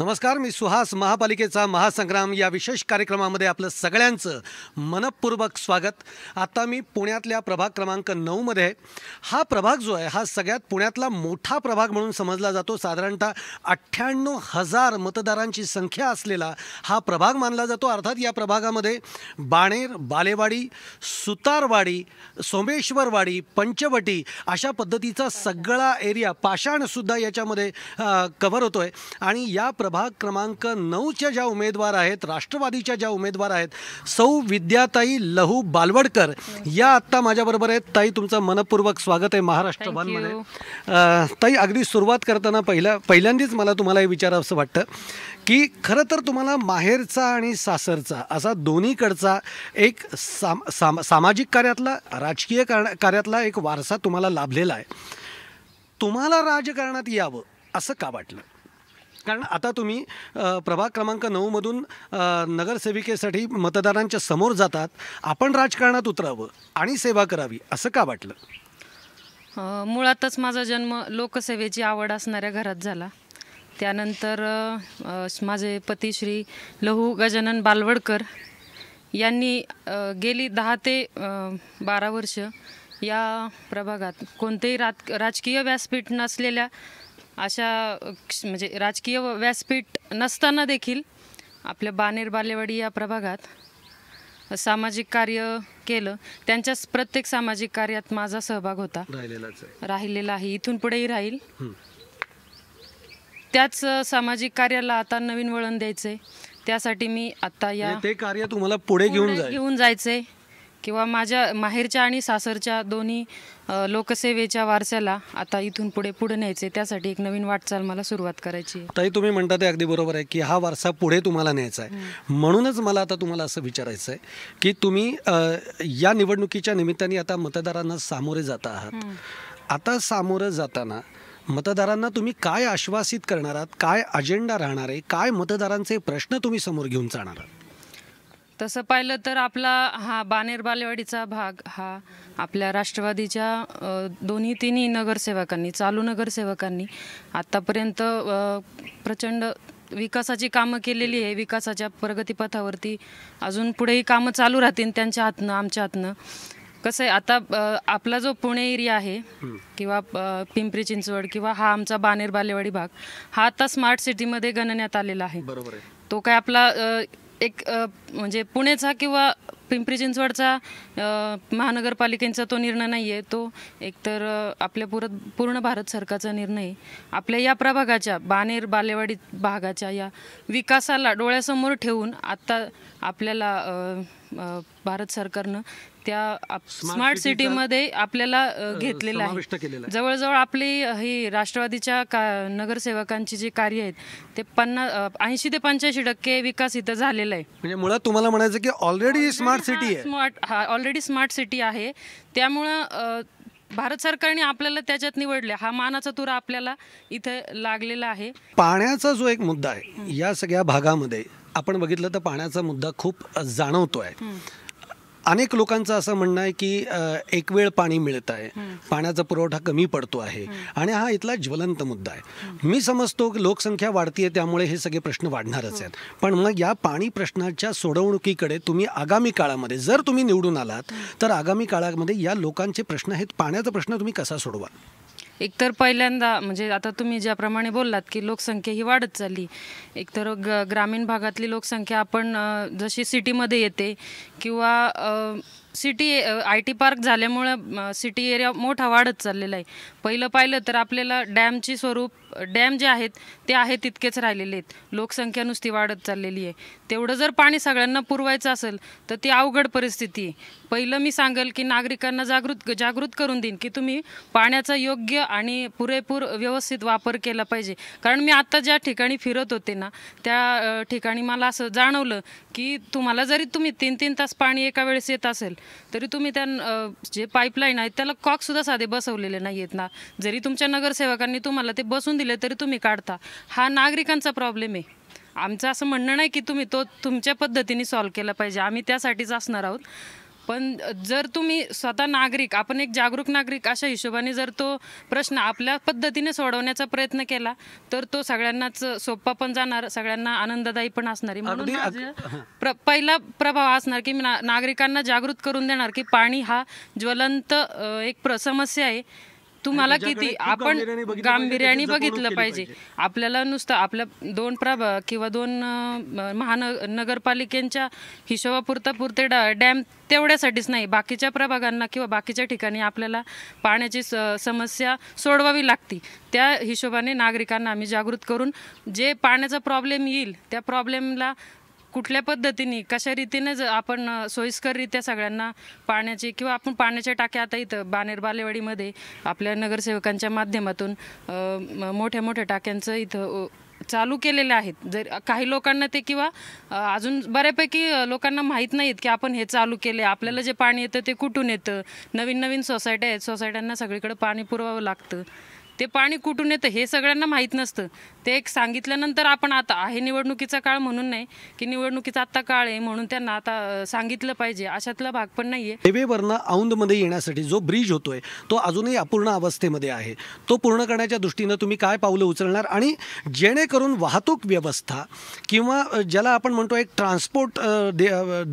नमस्कार मी सुहास महापालिकेचा महासंग्राम या विशेष कार्यक्रमामध्ये आपलं सगळ्यांचं मनपूर्वक स्वागत. आता मी पुण्यातल्या प्रभाग क्रमांक नऊमध्ये आहे. हा प्रभाग जो आहे हा सगळ्यात पुण्यातला मोठा प्रभाग म्हणून समजला जातो. साधारणतः अठ्ठ्याण्णव हजार मतदारांची संख्या असलेला हा प्रभाग मानला जातो. अर्थात या प्रभागामध्ये बाणेर बालेवाडी सुतारवाडी सोमेश्वरवाडी पंचवटी अशा पद्धतीचा सगळा एरिया पाषाणसुद्धा याच्यामध्ये कव्हर होतो आहे आणि या प्र प्रभाग क्रमांक नऊच्या ज्या उमेदवार आहेत राष्ट्रवादीच्या ज्या उमेदवार आहेत सौ विद्याताई लहू बालवडकर. या आत्ता माझ्याबरोबर आहेत. ताई तुमचं मनपूर्वक स्वागत आहे महाराष्ट्र Thank वनमध्ये you. अ, ताई अगदी सुरुवात करताना पहिल्या पहिल्यांदाच मला तुम्हाला हे विचारावं असं वाटतं की खरं तर तुम्हाला माहेरचा आणि सासरचा असा दोन्हीकडचा एक साम साम सामाजिक कार्यातला राजकीय कार कार्यातला एक वारसा तुम्हाला लाभलेला आहे. तुम्हाला राजकारणात यावं असं का वाटलं? कारण आता तुम्ही प्रभाग क्रमांक नऊमधून नगरसेविकेसाठी मतदारांच्या समोर जातात. आपण राजकारणात उतरावं आणि सेवा करावी असं का वाटलं? मुळातच माझा जन्म लोकसेवेची आवड असणाऱ्या घरात झाला. त्यानंतर माझे पती श्री लहू गजानन बालवडकर यांनी गेली दहा ते बारा वर्ष या प्रभागात कोणतेही राज राजकीय व्यासपीठ नसलेल्या अशा म्हणजे राजकीय व्यासपीठ नसताना देखील आपल्या बानेर बालेवाडी या प्रभागात सामाजिक कार्य केलं. त्यांच्याच प्रत्येक सामाजिक कार्यात माझा सहभाग होता. राहिलेला आहे. इथून पुढेही राहील. त्याच सामाजिक कार्याला आता नवीन वळण द्यायचंय. त्यासाठी मी आता या म्हणजे ते कार्य तुम्हाला पुढे घेऊन घेऊन जायचंय. किंवा माझ्या माहेरच्या आणि सासरच्या दोन्ही लोकसेवेच्या वारशाला आता इथून पुढे पुढे न्यायचे. त्यासाठी एक नवीन वाटचाल मला सुरुवात करायची. ताई तुम्ही म्हणता ते अगदी बरोबर आहे की हा वारसा पुढे तुम्हाला न्यायचा आहे. म्हणूनच मला आता तुम्हाला असं विचारायचं आहे की तुम्ही या निवडणुकीच्या निमित्ताने आता मतदारांना सामोरे जाता आहात. आता सामोरं जाताना मतदारांना तुम्ही काय आश्वासित करणार आहात? काय अजेंडा राहणार आहे? काय मतदारांचे प्रश्न तुम्ही समोर घेऊन जाणार आहात? तसं पाहिलं तर आपला हा बानेर बालेवाडीचा भाग हा आपल्या राष्ट्रवादीच्या दोन्ही तिन्ही नगरसेवकांनी चालू नगरसेवकांनी आत्तापर्यंत प्रचंड विकासाची कामं केलेली आहे. विकासाच्या प्रगतीपथावरती अजून पुढेही कामं चालू राहतील त्यांच्या हातनं आमच्या हातनं. कसं आहे आता आपला जो पुणे एरिया आहे किंवा पिंपरी चिंचवड किंवा हा आमचा बानेर बालेवाडी भाग हा आता स्मार्ट सिटीमध्ये गणण्यात आलेला आहे. तो काय आपला एक म्हणजे पुणेचा किंवा पिंपरी चिंचवडचा महानगरपालिकेचा तो निर्णय नाही आहे तो एकतर आपल्या पुर पूर्ण भारत सरकारचा निर्णय आहे. आपल्या या प्रभागाच्या बानेर बालेवाडी भागाच्या या विकासाला डोळ्यासमोर ठेवून आत्ता आपल्याला भारत सरकारनं त्या स्मार्ट सिटीमध्ये आपल्याला घेतलेलं आहे. जवळजवळ आपली ही राष्ट्रवादीच्या का नगरसेवकांची जी कार्य आहेत ते पन्नास ऐंशी ते पंच्याऐंशी टक्के विकास इथं झालेला आहे. म्हणजे मुळात तुम्हाला म्हणायचं की ऑलरेडी स्मार्ट सिटी आहे. स्मार्ट हा ऑलरेडी स्मार्ट सिटी आहे. त्यामुळं भारत सरकारने आपल्याला त्याच्यात निवडले हा मानाचा तुरा आपल्याला इथं लागलेला आहे. पाण्याचा जो एक मुद्दा आहे या सगळ्या भागामध्ये आपण बघितलं तर पाण्याचा मुद्दा खूप जाणवतो आहे अनेक लोकांचं असं म्हणणं आहे की एक वेळ पाणी मिळत आहे. पाण्याचा पुरवठा कमी पडतो आहे. आणि हा इथला ज्वलंत मुद्दा आहे. मी समजतो की लोकसंख्या वाढतीये त्यामुळे हे सगळे प्रश्न वाढणारच आहेत. पण मग या पाणी प्रश्नाच्या सोडवणुकीकडे तुम्ही आगामी काळामध्ये जर तुम्ही निवडून आलात तर आगामी काळामध्ये या लोकांचे प्रश्न आहेत पाण्याचा प्रश्न तुम्ही कसा सोडवा एकतर पहिल्यांदा म्हणजे आता तुम्ही ज्याप्रमाणे बोललात की लोकसंख्या ही वाढत चालली एकतर ग ग्रामीण भागातली लोकसंख्या आपण जशी सिटीमध्ये येते किंवा सिटी आय टी पार्क झाल्यामुळं सिटी एरिया मोठा वाढत चाललेला आहे. पहिलं पाहिलं तर आपल्याला डॅमची स्वरूप डॅम जे आहेत ते आहेत तितकेच राहिलेले आहेत. लोकसंख्या नुसती वाढत चाललेली आहे. तेवढं जर पाणी सगळ्यांना पुरवायचं असेल तर ती अवघड परिस्थिती आहे. पहिलं मी सांगेल की नागरिकांना जागृत जागृत करून देईन की तुम्ही पाण्याचा योग्य आणि पुरेपूर व्यवस्थित वापर केला पाहिजे. कारण मी आत्ता ज्या ठिकाणी फिरत होते ना त्या ठिकाणी मला असं जाणवलं की तुम्हाला जरी तुम्ही तीन तीन तास पाणी एका वेळेस येत असेल तरी तुम्ही त्या जे पाईपलाईन आहेत त्याला कॉकसुद्धा साधे बसवलेले नाही आहेत ना. जरी तुमच्या नगरसेवकांनी तुम्हाला ते बसून दिले तरी तुम्ही काढता. हा नागरिकांचा प्रॉब्लेम आहे. आमचं असं म्हणणं नाही की तुम्ही तो तुमच्या पद्धतीने सॉल्व्ह केला पाहिजे. आम्ही त्यासाठीच असणार आहोत. पण जर तुम्ही स्वतः नागरिक आपण एक जागरूक नागरिक अशा हिशोबाने जर तो प्रश्न आपल्या पद्धतीने सोडवण्याचा प्रयत्न केला तर तो सगळ्यांनाच सोपा पण जाणार सगळ्यांना आनंददायी पण असणार आहे. म्हणून प्र पहिला प्रभाव असणार की नागरिकांना जागृत करून देणार की पाणी हा ज्वलंत एक प्र समस्या आहे. तुम्हाला किती? आपण गांभीर्याने बघितलं पाहिजे. आपल्याला नुसतं आपल्या दोन प्रभा किंवा दोन अ, महान नगरपालिकेच्या हिशोबापुरता पुरते डा डॅम तेवढ्यासाठीच नाही. बाकीच्या प्रभागांना किंवा बाकीच्या ठिकाणी आपल्याला पाण्याची समस्या सोडवावी लागती. त्या हिशोबाने नागरिकांना आम्ही जागृत करून जे पाण्याचा प्रॉब्लेम येईल त्या प्रॉब्लेमला कुठल्या पद्धतीने कशा रीतीने आपण सोयीस्कररित्या सगळ्यांना पाण्याची किंवा आपण पाण्याच्या टाक्या आता इथं बानेर बालेवाडीमध्ये आपल्या नगरसेवकांच्या माध्यमातून म- मोठ्या मोठ्या टाक्यांचं इथं चालू केलेले आहेत. जर काही लोकांना ते किंवा अजून बऱ्यापैकी लोकांना माहीत नाहीत की आपण हे चालू केले आपल्याला जे पाणी येतं ते कुठून येतं? नवीन नवीन सोसायट्या आहेत सोसायट्यांना सगळीकडे पाणी पुरवावं लागतं. ते पाणी कुठून येतं हे सगळ्यांना माहीत नसतं. ते एक सांगितल्यानंतर आपण आता आहे निवडणुकीचा काळ म्हणून नाही की निवडणुकीचा आत्ता काळ आहे म्हणून त्यांना आता सांगितलं पाहिजे. अशातला भाग पण नाही आहे रेल्वेवरनं औंधमध्ये येण्यासाठी जो ब्रिज होतोय तो अजूनही अपूर्ण अवस्थेमध्ये आहे. तो पूर्ण करण्याच्या दृष्टीनं तुम्ही काय पावलं उचलणार? आणि जेणेकरून वाहतूक व्यवस्था किंवा ज्याला आपण म्हणतो एक ट्रान्सपोर्ट दे-